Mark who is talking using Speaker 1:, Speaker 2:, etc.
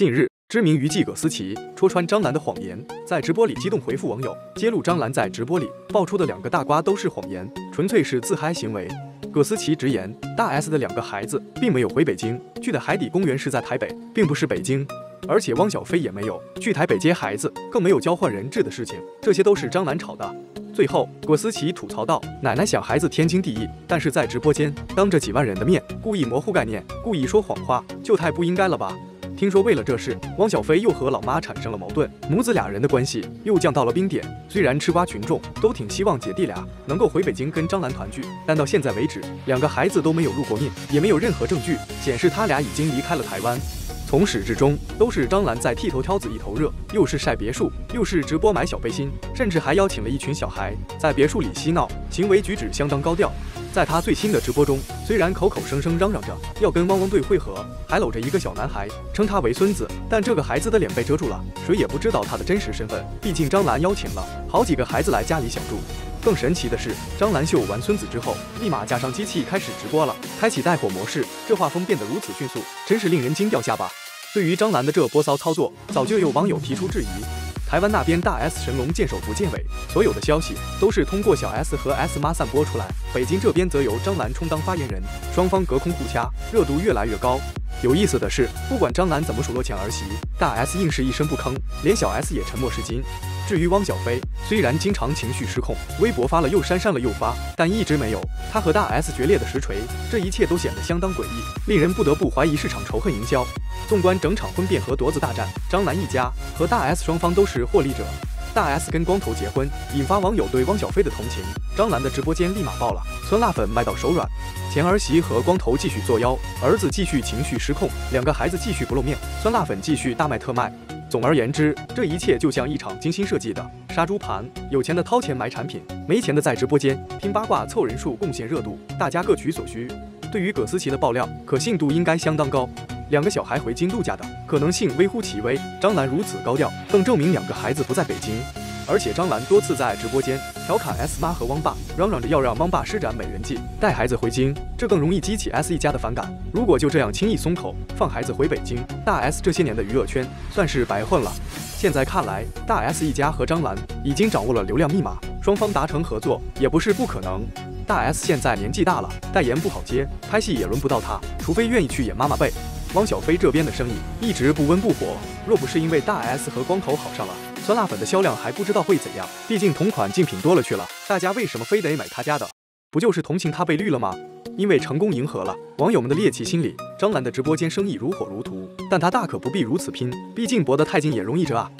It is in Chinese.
Speaker 1: 近日，知名娱记葛思琪戳穿张兰的谎言，在直播里激动回复网友，揭露张兰在直播里爆出的两个大瓜都是谎言，纯粹是自嗨行为。葛思琪直言，大 S 的两个孩子并没有回北京，去的海底公园是在台北，并不是北京，而且汪小菲也没有去台北接孩子，更没有交换人质的事情，这些都是张兰炒的。最后，葛思琪吐槽道：“奶奶想孩子天经地义，但是在直播间当着几万人的面故意模糊概念，故意说谎话，就太不应该了吧？”听说为了这事，汪小菲又和老妈产生了矛盾，母子俩人的关系又降到了冰点。虽然吃瓜群众都挺希望姐弟俩能够回北京跟张兰团聚，但到现在为止，两个孩子都没有露过面，也没有任何证据显示他俩已经离开了台湾。从始至终都是张兰在剃头挑子一头热，又是晒别墅，又是直播买小背心，甚至还邀请了一群小孩在别墅里嬉闹，行为举止相当高调。在他最新的直播中，虽然口口声声嚷嚷着要跟汪汪队会合，还搂着一个小男孩，称他为孙子，但这个孩子的脸被遮住了，谁也不知道他的真实身份。毕竟张兰邀请了好几个孩子来家里小住。更神奇的是，张兰秀完孙子之后，立马架上机器开始直播了，开启带货模式，这画风变得如此迅速，真是令人惊掉下巴。对于张兰的这波骚操作，早就有网友提出质疑。台湾那边大 S 神龙见首不见尾，所有的消息都是通过小 S 和 S 妈散播出来。北京这边则由张兰充当发言人，双方隔空互掐，热度越来越高。有意思的是，不管张兰怎么数落前儿媳，大 S 硬是一声不吭，连小 S 也沉默是金。至于汪小菲，虽然经常情绪失控，微博发了又删，删了又发，但一直没有他和大 S 决裂的实锤。这一切都显得相当诡异，令人不得不怀疑是场仇恨营销。纵观整场婚变和夺子大战，张兰一家和大 S 双方都是获利者。大 S 跟光头结婚，引发网友对汪小菲的同情，张兰的直播间立马爆了，酸辣粉卖到手软。前儿媳和光头继续作妖，儿子继续情绪失控，两个孩子继续不露面，酸辣粉继续大卖特卖。总而言之，这一切就像一场精心设计的杀猪盘，有钱的掏钱买产品，没钱的在直播间听八卦凑人数贡献热度，大家各取所需。对于葛思琪的爆料，可信度应该相当高。两个小孩回京度假的可能性微乎其微。张兰如此高调，更证明两个孩子不在北京。而且张兰多次在直播间调侃 S 妈和汪爸，嚷嚷着要让汪爸施展美人计带孩子回京，这更容易激起 S 一家的反感。如果就这样轻易松口放孩子回北京，大 S 这些年的娱乐圈算是白混了。现在看来，大 S 一家和张兰已经掌握了流量密码，双方达成合作也不是不可能。大 S 现在年纪大了，代言不好接，拍戏也轮不到她，除非愿意去演妈妈辈。汪小菲这边的生意一直不温不火，若不是因为大 S 和光头好上了，酸辣粉的销量还不知道会怎样。毕竟同款竞品多了去了，大家为什么非得买他家的？不就是同情他被绿了吗？因为成功迎合了网友们的猎奇心理，张兰的直播间生意如火如荼，但她大可不必如此拼，毕竟搏得太近也容易折啊。